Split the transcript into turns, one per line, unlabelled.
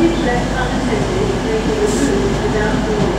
each left unattended may be removed without warning.